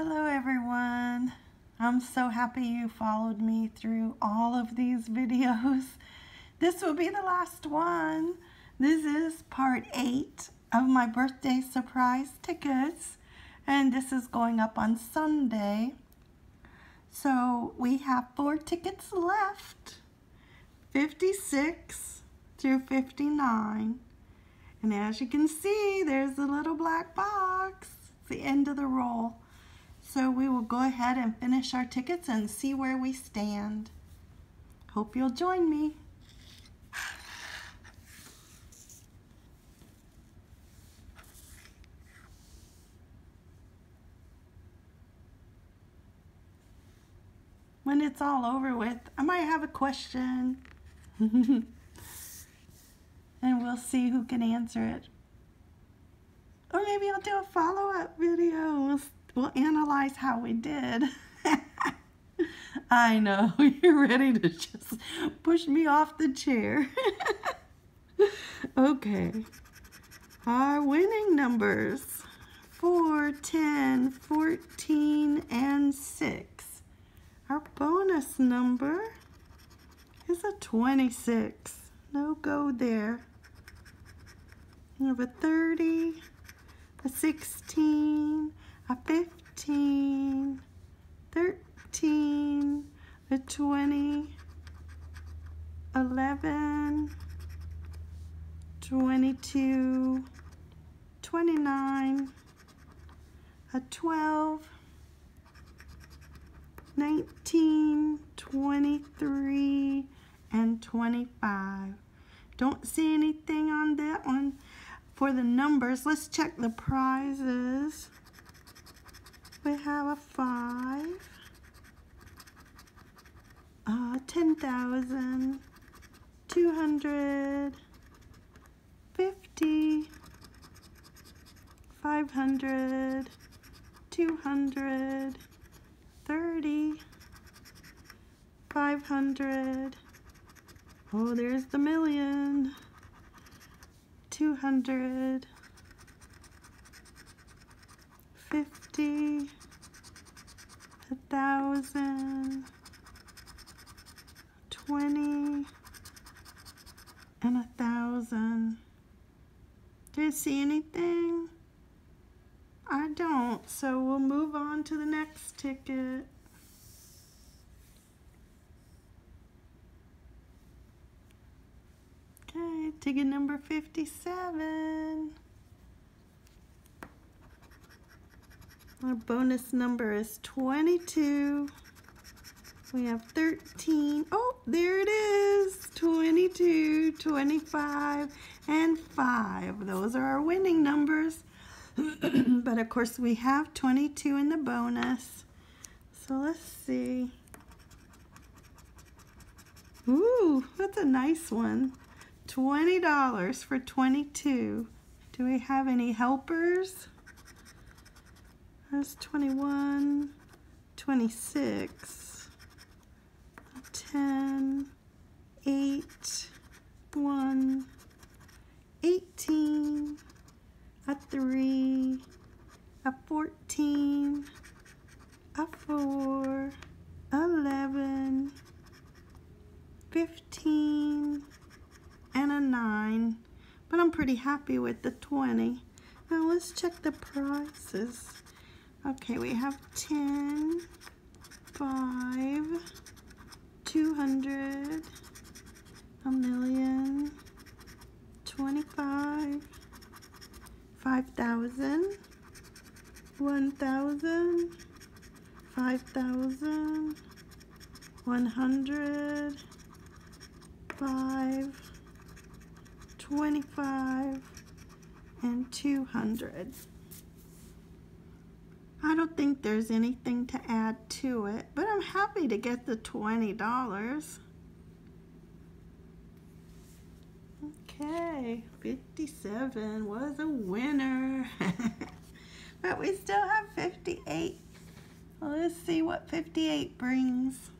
Hello everyone. I'm so happy you followed me through all of these videos. This will be the last one. This is part eight of my birthday surprise tickets and this is going up on Sunday. So we have four tickets left, 56 through 59. And as you can see, there's the little black box. It's the end of the roll. So we will go ahead and finish our tickets and see where we stand. Hope you'll join me. When it's all over with, I might have a question. and we'll see who can answer it. Or maybe I'll do a follow-up video. We'll we'll analyze how we did. I know, you're ready to just push me off the chair. okay, our winning numbers, 4, 10, 14, and 6. Our bonus number is a 26. No go there. We have a 30, a 16, a 15, 13, a 20, 11, 22, 29, a 12, 19, 23, and 25. Don't see anything on that one for the numbers. Let's check the prizes. We have a 5, uh, 10,000, 200, 50, 500, 200, 30, 500, oh there's the million, 200, 50, a thousand, twenty, and a thousand. Do you see anything? I don't, so we'll move on to the next ticket. Okay, ticket number 57. Our bonus number is 22. We have 13. Oh, there it is. 22, 25, and 5. Those are our winning numbers. but of course we have 22 in the bonus. So let's see. Ooh, that's a nice one. $20 for 22. Do we have any helpers? That's 21, 26, 10, 8, 1, 18, a 3, a 14, a 4, 11, 15, and a 9. But I'm pretty happy with the 20. Now let's check the prices. Okay, we have 10, 5, 200, a million, 25, 5,000, 1,000, 5,000, 100, 5, 25, and 200. I don't think there's anything to add to it, but I'm happy to get the $20. Okay, 57 was a winner. but we still have 58. Well, let's see what 58 brings.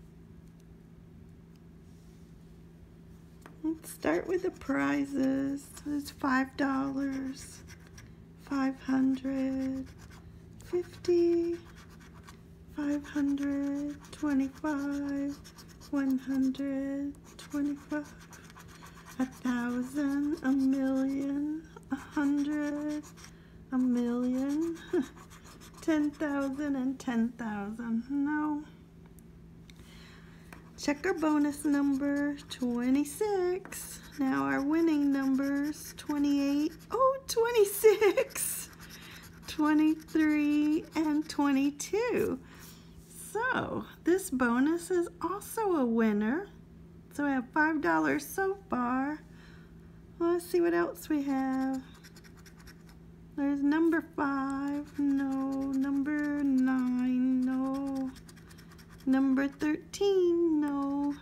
Let's start with the prizes. It's $5, 500, 50, 500, 25, 100, 25, a thousand, a million, a hundred, a million, ten thousand and ten thousand. No. Check our bonus number, 26. Now our winning numbers, 28. Oh, 26, 23, and 22. So this bonus is also a winner. So I have $5 so far. Let's see what else we have. There's number five, no. Number nine, no. Number 13, no.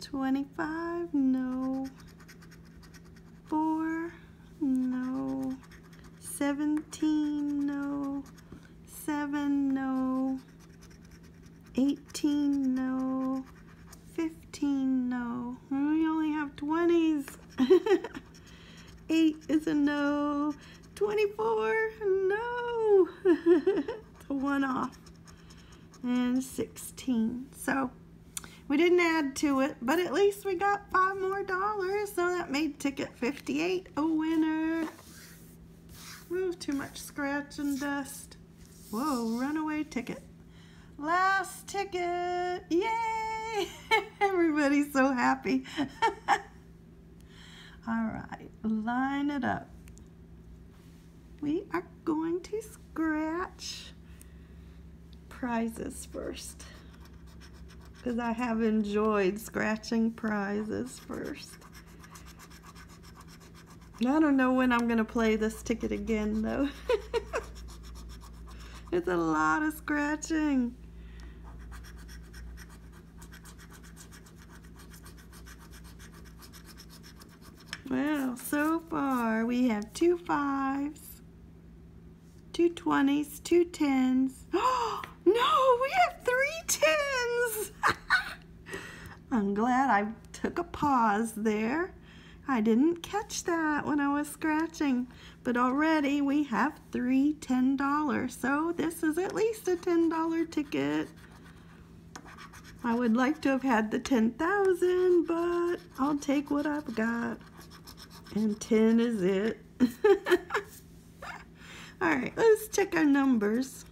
25, no. 4, no. 17, no. 7, no. 18, no. 15, no. We only have 20s. 8 is a no. 24, no. it's a one off and 16. So we didn't add to it, but at least we got five more dollars. So that made ticket 58 a winner. Ooh, too much scratch and dust. Whoa, runaway ticket. Last ticket. Yay! Everybody's so happy. All right, line it up. We are going to scratch prizes first because I have enjoyed scratching prizes first. I don't know when I'm going to play this ticket again though. it's a lot of scratching. Well, so far we have two fives, two twenties, two tens. Oh, no, we have three tens. I'm glad I took a pause there. I didn't catch that when I was scratching, but already we have three $10. So this is at least a $10 ticket. I would like to have had the 10,000, but I'll take what I've got. And 10 is it. All right, let's check our numbers.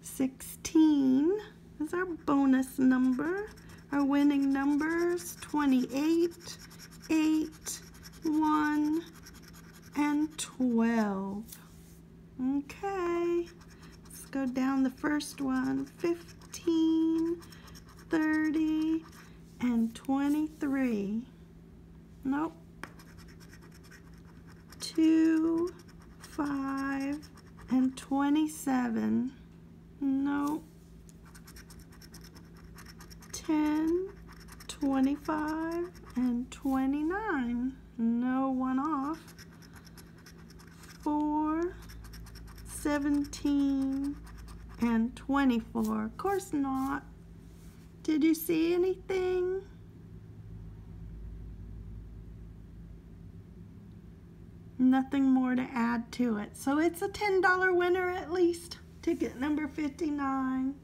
16 is our bonus number. Our winning numbers 28, 8, 1, and 12. Okay, let's go down the first one 15, 30, and 23. Nope. 2, 5, and 27. Nope. 10, 25, and 29. No one off. 4, 17, and 24. Of course not. Did you see anything? Nothing more to add to it. So it's a $10 winner at least ticket number 59.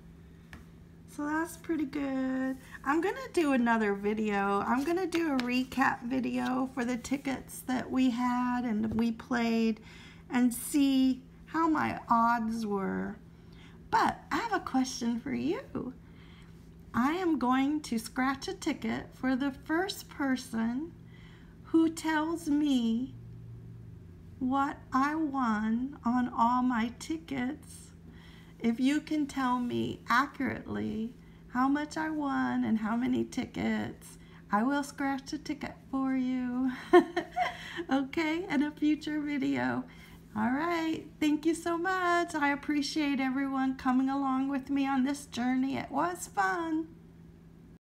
So that's pretty good. I'm going to do another video. I'm going to do a recap video for the tickets that we had and we played and see how my odds were. But I have a question for you. I am going to scratch a ticket for the first person who tells me what I won on all my tickets if you can tell me accurately how much I won and how many tickets, I will scratch a ticket for you. okay, in a future video. All right, thank you so much. I appreciate everyone coming along with me on this journey. It was fun.